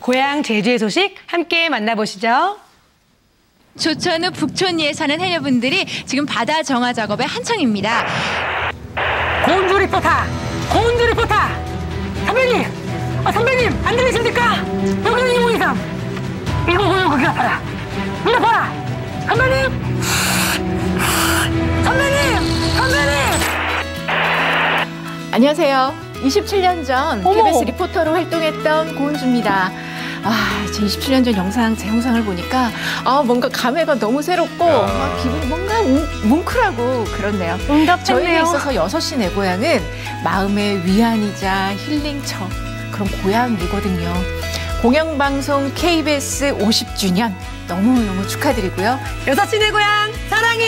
고향 제주의 소식 함께 만나보시죠. 조천읍 북촌리에 사는 해녀분들이 지금 바다 정화 작업에 한창입니다. 고은주 리포터! 고은주 리포터! 선배님! 아, 선배님! 안 들리십니까? 여기는 2023! 1996 극락하라! 응답하라! 선배님! 선배님! 선배님! 안녕하세요. 27년 전 어머. KBS 리포터로 활동했던 고은주입니다. 아, 제 27년 전 영상, 제 영상을 보니까 아, 뭔가 감회가 너무 새롭고 아, 기분이 뭔가 뭉, 뭉클하고 그렇네요. 응답했네요. 있어서 6시 내 고향은 마음의 위안이자 힐링처 그런 고향이거든요. 공영방송 KBS 50주년 너무너무 축하드리고요. 여섯 시 내 고향 사랑해